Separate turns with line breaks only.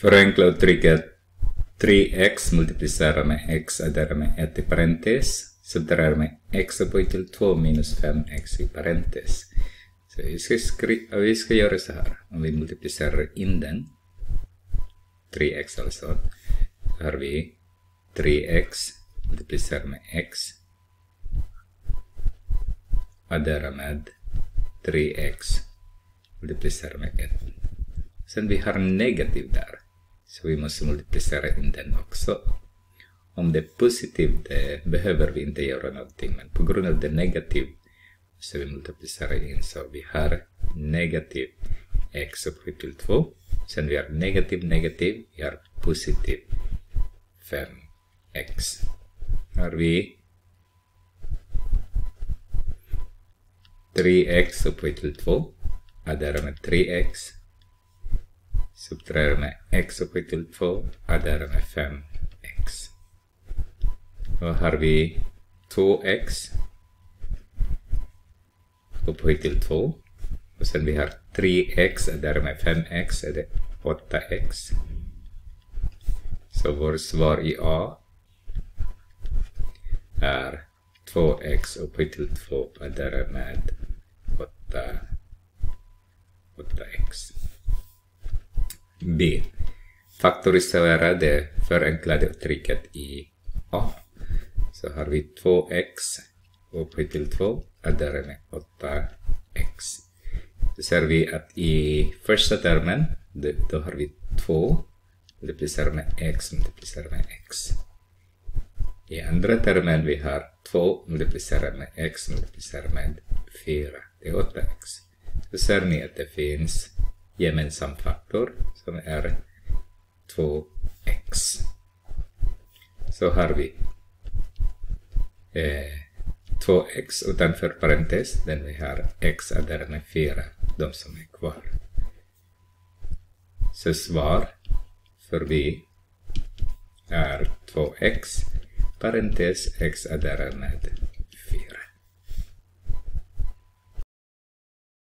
Förenkla uttrycket 3x multiplicera med x adderar med 1 i parentes. Subtraherar med x upphöjt till 2 minus 5x i parentes. Så vi ska, skriva, vi ska göra så här. Om vi multiplicerar in den. 3x alltså. Så har vi 3x multiplicerar med x. Addera med 3x multiplicerar med 1. Sen vi har negativ där. Så vi måste multiplicera in den också. Om det är positivt det behöver vi inte göra någonting. Men på grund av det negativt så vi multiplicerar in. Så vi har negativ x upphöjt till 2. Sen vi har negativ negativ. Vi har positiv 5x. Har vi 3x upphöjt till 2. adderar med 3x subtraherar med x upphöjt till 2, addera med 5x. Då har vi 2x upphöjt till 2. Och sen vi har 3x, addera med 5x, är det 8x. Så vår svar i A är 2x upphöjt till 2, addera med 8, 8x. B. Faktoriserade förenklade uttrycket i A. Så har vi 2x upphöjt till 2, adderar med 8x. Då ser vi att i första termen, då har vi 2 multiplicerar med x multiplicerar med x. I andra termen vi har 2 multiplicerar med x multiplicerar med 4. Det är 8x. Så ser ni att det finns gemensam faktor som är 2x. Så har vi eh, 2x utanför parentes, den vi har x adderat med 4, de som är kvar. Så svar för vi är 2x parentes x adderat med